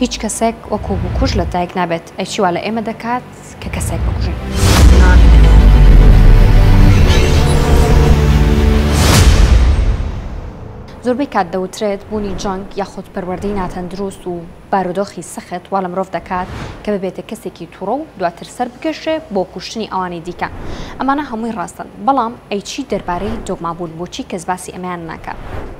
هیچ کەسێک وەکو بکوژ لە دایک نابێت ئەی چیوا لە ئێمە دەکات کە کەسێک بکوژین زۆربەی کات دەوترێت بوونی جەنگ یاخود پەروەردەی ناتەندروست و بارودۆخی سەخت وا لە مرۆڤ دەکات کە ببێتە کەسێکی تووڕە و دواتر سەر بکێشێ بۆ کوشتنی ئەوانی دیکە ئەمانە هەمووی ڕاستن بەڵام ئەیچی دەربارەی دۆگمابوون بۆچی کەس باسی ئەمەیان ناکە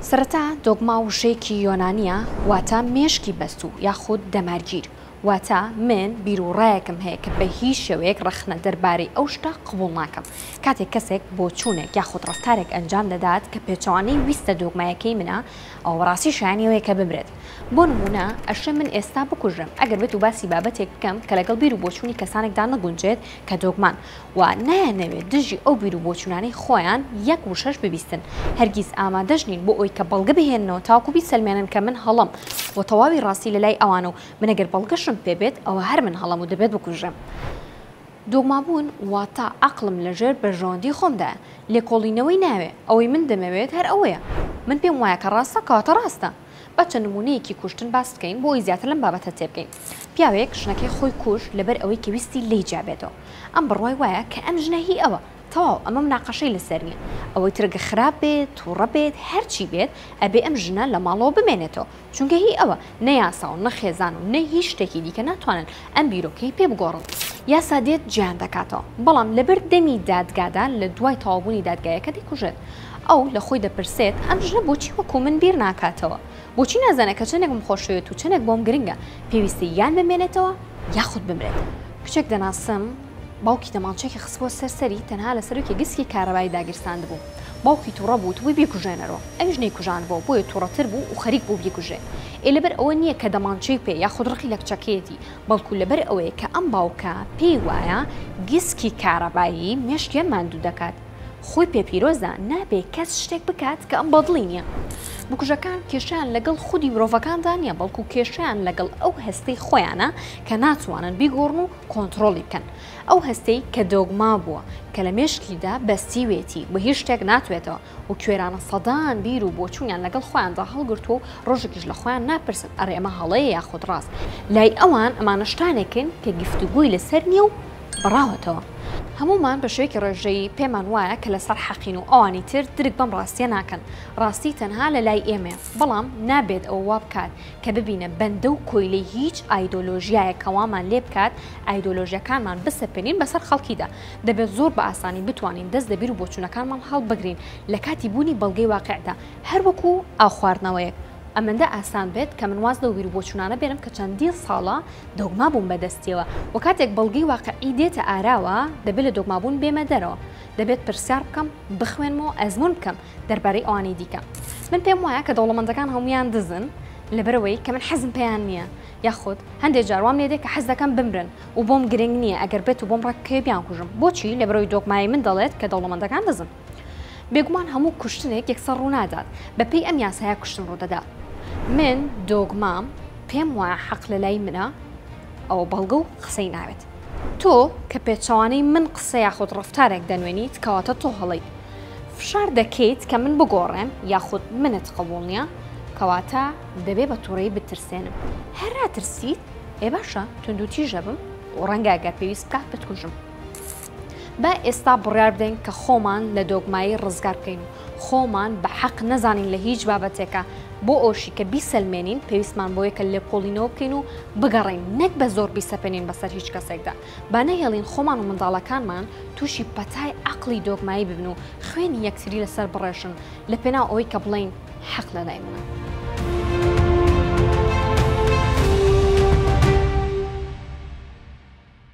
سەرەتا دۆگما وشەیەکی یۆنانییە واتە مێشکی بەستوو یاخود دەمارگیر، واتە من بیروڕایەکم هەیە کە بە هیچ شێوەیەک ڕەخنە دەربارەی ئەو شتە قبوڵ ناکەم. کاتێک کەسێک بۆچوونێک یاخود ڕەفتارێک ئەنجام دەدات کە پێچەوانەی ویستە دۆگمایەکەی منە، ئەوە بەڕاستی شایانی ئەوەیە کە بمرێت. بۆ نموونە، ئەشێ من ئێستا بکوژرێم ئەگەر بێتو باسی بابەتێک بکەم کە لەگەڵ بیر و بۆچوونی کەسانێکدا نەگونجێت کە دۆگمان، و نایانەوێت دژی ئەو بیرو بۆچونانەی خۆیان یەک وشەش ببیستن، هەرگیز ئامادەش نین بۆ ئەوەی کە بەڵگە بهێننەوە تاوەکو بیسەلمێنن کە من هەڵەم و تەواوی ڕاستی لە لای ئەوانە و من ئەگەر بەڵگەشم پێ بێت ئەوە هەر من هەڵەم و دەبێت بکوژرێم. دۆگمابوون واتە عەقڵم لە ژێر بەرژەوەندی خۆمدایە، لێکۆڵینەوەی ناوێ، ئەوەی من دەمەوێت هەر ئەوەیە، من پێم وایە کە ڕاستە کەواتە ڕاستە، با چەند نموونەیەکی کوشتن باس بکەین بۆ ئەوەی زیاتر لەم بابەتە تێبگەین. پیاوێک ژنەکەی خۆی کوشت لەبەر ئەوەی کە ویستی لێی جیا بێتەوە. ئەم بڕوای وایە کە ئەم ژنە هی ئەوە. تەواو ئەمە مناقەشەی لەسەر نییە. ئەوەی تر گە خراپ بێت، تووڕە بێت، هەرچی بێت، ئەبێ ئەم ژنە لە ماڵەوە بمێنێتەوە. چونکە هی ئەوە. نە یاسا و نە خێزان و نە هیچ شتێکی دیکە ناتوانن ئەم بیرۆکەی پێ بگۆڕن. یاسا دێت جێیان دەکاتەوە، بەڵام لەبەر دەمی دادگادا لە دوای تەواوبوونی دادگایەکە دەیکوژێت. ئەو لە خۆی دەپرسێت، ئەم ژنە بۆچی وەکوو من بیر ناکاتەوە؟ بۆچی نازانێت کە چەندێکم خۆشەوێت و چەندێک بۆم گرنگە، پێویستە یان بمێنێتەوە یاخود بمرێت. کچێک دەناسم باوکی دەمانچەیەکی خستبووە سەر سەری تەنها لە سەرۆکی گسکی کارەبای داگیرساندبوو. باوکی توڕە بوو وتبووی بیکوژێنەرەوە. ئەویش نەیکوژاندبۆوە بۆیە توڕەتر بوو و خەریک بوو بیکوژێ. ئێ لەبەر ئەوە نییە کە دەمانچەی پێ یاخود ڕقی لە کچەکەیەتی، بەڵکو لەبەر ئەوەیە کە ئەم باوکە پێی وایە گسکی کارەبایی مێشکیان ماندوو دەکات. خۆی پێ پیرۆزە، نابێ کەس شتێک بکات کە ئەم بەدڵی نییە. بکوژەکان کێشەیان لەگەڵ خودی مرۆڤەکاندا نییە، بەڵکو کێشەیان لەگەڵ ئەو هەستەی خۆیانە کە ناتوانن بیگۆڕن و کۆنتڕۆڵی بکەن. ئەو هەستەی کە دۆگما بووە، کە لە مێشکیدا بەستیوێتی، بە هیچ شتێک ناتوێتەوە، و کوێرانە سەدان بیر و بۆچوونیان لەگەڵ خۆیاندا هەڵگرتووە و ڕۆژێکیش لە خۆیان ناپرسن ئەرێ ئەمە هەڵەیە یاخود ڕاست، لای ئەوان ئەمانە شتانێکن کە گفتوگۆی لەسەر نییە و بڕاوەتەوە. هەموومان بە شێوەیەکی ڕێژەیی پێمان وایە کە لەسەر حەقین و ئەوانی تر درک بەم ڕاستییە ناکەن، ڕاستی تەنها لە لای ئێمەیە، بەڵام نابێت ئەوە وا بکات کە ببینە بەندە و کۆیلەی هیچ ئایدۆلۆژیایەک کە وامان لێ بکات ئایدۆلۆژیاکانمان بسەپێنین بەسەر خەڵکیدا، دەبێت زۆر بە ئاسانی بتوانین دەست لە بیر و بۆچوونەکانمان هەڵبگرین لە کاتی بوونی بەڵگەی واقیعدا، هەر وەکو ئاو خواردنەوەیەک ئەمەندە ئاسان بێت کە من واز لەو بیر و بۆچوونانە بێنم کە چەندین ساڵە دۆگما بووم بە دەستیەوە و کاتێک بەڵگەی واقیعی دێتە ئاراوە دەبێت لە دۆگمابوون بێمە دەرەوە، دەبێت پرسیار بکەم، بخوێنم و ئەزموون بکەم دەربارەی ئەوانەی دیکە. من پێم وایە کە دەوڵەمەندەکان هەموویان دزن لەبەرئەوەی کە من حەزم پێیان نییە یاخود هەندێک جار وام لێدێت کە حەز دەکەم بمرن، و بۆم گرنگ نییە ئەگەر بێت و بۆم ڕێک بکەوێت بیانکوژم بۆچی؟ لەبەرەوەی دۆگمای من دەڵێت کە دەوڵەمەندەکان دزن. بێگومان هەموو کوشتنێک یەکسەر ڕوونادات، بەپێی ئەم یاسایە کوشتن ڕوودەدات. من دۆگمام پێم وایە حەق لەلای منە ئەوە بەڵگە و قسەی ناوێت. تۆ کە پێچەوانەی من قسە یاخود ڕەفتارێک دەنوێنیت کەواتە تۆ هەڵەیت. فشار دەکەیت کە من بگۆڕێم یاخود منت قبوڵ نییە کەواتە دەبێت بە توڕەیی بتترسێنم. هەر ناترسیت ئێ باشە توندو تیژە بم و ڕەنگە گەر پێویست بکات بتکوژم. با ئێستا بڕیار بدەین کە خۆمان لە دۆگمایی ڕزگار بکەین و خۆمان بە حەق نەزانین لە هیچ بابەتێکا، بۆ ئەوەشی کە بیسەلمێنین پێویستمان بەوەیە کە لێکۆڵینەوە بکەین و بگەڕێین نەک بە زۆر بیسەپێنین بەسەر هیچ کەسێکدا. با نەهێڵین خۆمان و منداڵەکانمان تووشی پەتای عەقڵی دۆگمایی ببن و خوێنی یەکتری لەسەر بڕێژن لە پێناو ئەوەی کە بڵێین، حەق لە لای منە.